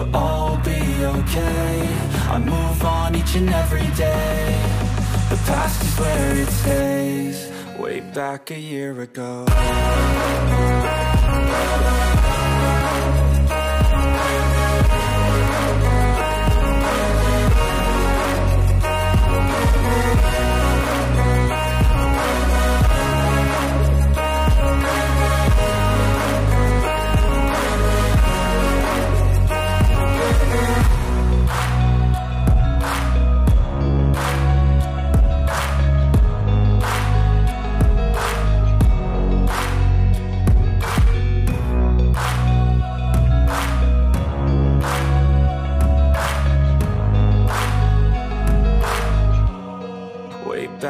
but all be okay. I move on each and every day. The past is where it stays. Way back a year ago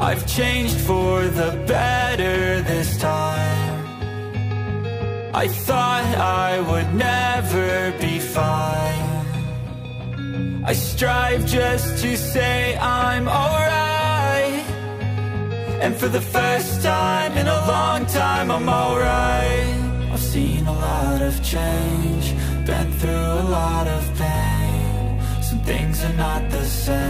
I've changed for the better this time. I thought I would never be fine. I strive just to say I'm alright. And for the first time in a long time I'm alright. I've seen a lot of change Been through a lot of pain. Some things are not the same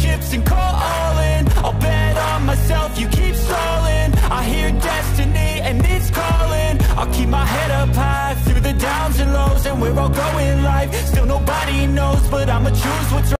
chips and call all in I'll bet on myself, you keep stalling. I hear destiny and it's calling. I'll keep my head up high through the downs and lows And we're all going life, still nobody knows But I'ma choose what's right